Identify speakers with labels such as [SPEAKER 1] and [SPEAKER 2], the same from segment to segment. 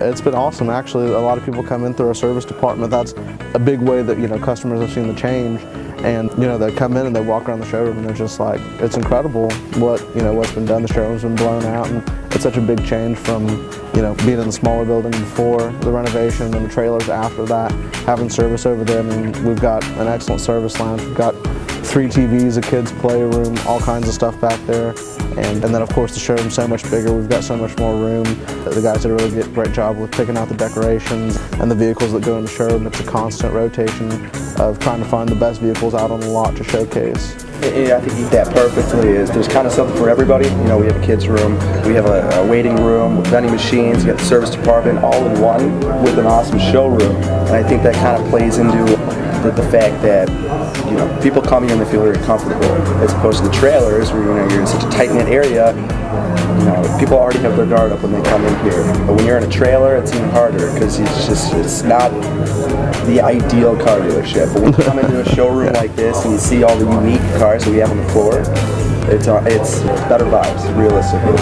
[SPEAKER 1] it's been awesome. Actually, a lot of people come in through our service department. That's a big way that you know customers have seen the change. And you know they come in and they walk around the showroom and they're just like, it's incredible what you know what's been done. The showroom's been blown out, and it's such a big change from you know being in the smaller building before the renovation and the trailers after that. Having service over there, I mean, we've got an excellent service lounge. We've got three TVs, a kids playroom, all kinds of stuff back there. And, and then of course the showroom's so much bigger, we've got so much more room. The guys did a really great job with picking out the decorations and the vehicles that go in the showroom. It's a constant rotation of trying to find the best vehicles out on the lot to showcase.
[SPEAKER 2] I think that perfectly. Is there's kind of something for everybody. You know, we have a kids room, we have a, a waiting room vending machines, we got the service department, all in one with an awesome showroom. And I think that kind of plays into the, the fact that you know people come here and they feel very comfortable, as opposed to the trailers where you know you're in such a tight knit area. You know, people already have their guard up when they come in here. But when you're in a trailer, it's even harder because it's just it's not the ideal car dealership. But when you come into a showroom like this and you see all the unique cars that we have on the floor, it's uh, it's better vibes, realistically.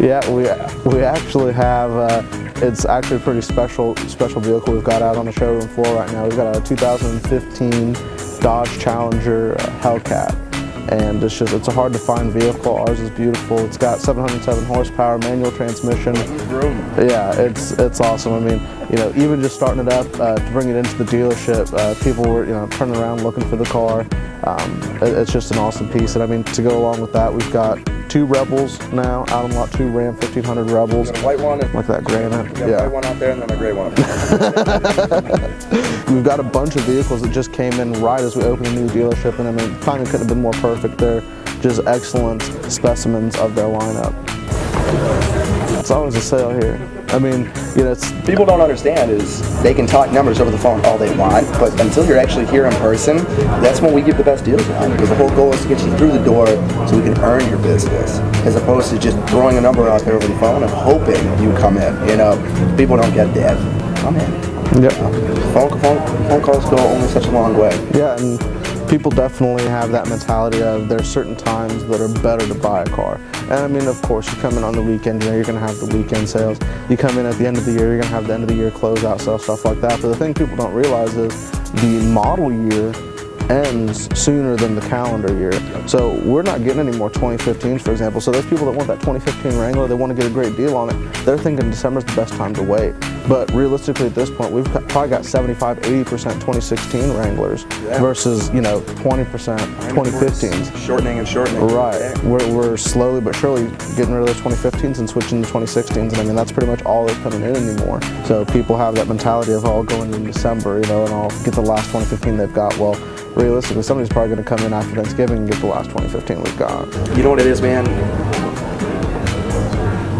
[SPEAKER 1] Yeah, we we actually have. Uh, it's actually a pretty special special vehicle we've got out on the showroom floor right now. We've got a 2015 Dodge Challenger Hellcat, and it's just it's a hard to find vehicle. Ours is beautiful. It's got 707 horsepower, manual transmission. Yeah, it's it's awesome. I mean, you know, even just starting it up uh, to bring it into the dealership, uh, people were you know turning around looking for the car. Um, it, it's just an awesome piece, and I mean to go along with that, we've got two Rebels now out on lot two Ram 1500 Rebels.
[SPEAKER 2] a white one,
[SPEAKER 1] like that granite. Yeah.
[SPEAKER 2] white one out there, and then a gray one.
[SPEAKER 1] We've got a bunch of vehicles that just came in right as we opened the new dealership, and I mean, timing couldn't have been more perfect. They're just excellent specimens of their lineup. It's always a sale here. I mean, you know, it's
[SPEAKER 2] people don't understand is they can talk numbers over the phone all they want, but until you're actually here in person, that's when we give the best deals on. Because the whole goal is to get you through the door so we can earn your business, as opposed to just throwing a number out there over the phone and hoping you come in. You know, people don't get that. Come in.
[SPEAKER 1] Yep.
[SPEAKER 2] Phone, phone, phone calls go only such a long way.
[SPEAKER 1] Yeah, and people definitely have that mentality of there's certain times that are better to buy a car. And I mean, of course, you come in on the weekend, you know, you're going to have the weekend sales. You come in at the end of the year, you're going to have the end of the year closeout sales, stuff like that. But the thing people don't realize is the model year ends sooner than the calendar year. So we're not getting any more 2015s, for example. So there's people that want that 2015 Wrangler, they want to get a great deal on it. They're thinking December's the best time to wait. But realistically at this point, we've probably got 75, 80% 2016 Wranglers
[SPEAKER 2] Yeah.
[SPEAKER 1] versus, you know, 20% 2015s.
[SPEAKER 2] Shortening and shortening.
[SPEAKER 1] Right. We're, we're slowly but surely getting rid of those 2015s and switching to 2016s. And I mean, that's pretty much all that's coming in anymore. So people have that mentality of, oh, going in December, you know, and I'll get the last 2015 they've got. Well, realistically, somebody's probably going to come in after Thanksgiving and get the last 2015 we've got.
[SPEAKER 2] You know what it is, man?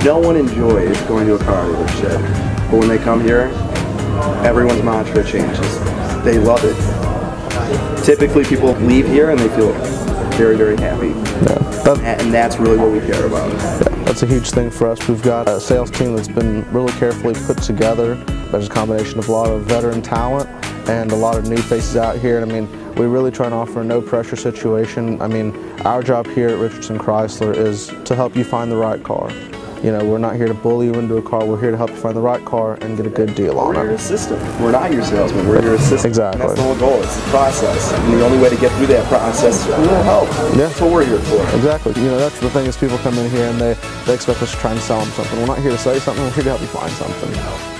[SPEAKER 2] No one enjoys going to a car dealership, but when they come here, everyone's mantra changes. They love it. Typically, people leave here and they feel very, very happy,
[SPEAKER 1] Yeah. That,
[SPEAKER 2] and that's really what we care about.
[SPEAKER 1] That's a huge thing for us. We've got a sales team that's been really carefully put together. There's a combination of a lot of veteran talent and a lot of new faces out here. And I mean, we really try and offer a no pressure situation. I mean, our job here at Richardson Chrysler is to help you find the right car. You know, we're not here to bully you into a car. We're here to help you find the right car and get a good deal on it.
[SPEAKER 2] We're your assistant. We're not your salesman. We're your assistant.
[SPEAKER 1] Exactly.
[SPEAKER 2] And that's the whole goal. It's the process. And the only way to get through that process is a little help.
[SPEAKER 1] Yeah.
[SPEAKER 2] That's what we're here for.
[SPEAKER 1] Exactly. You know, that's the thing is people come in here and they, they expect us to try and sell them something. We're not here to sell you something. We're here to help you find something.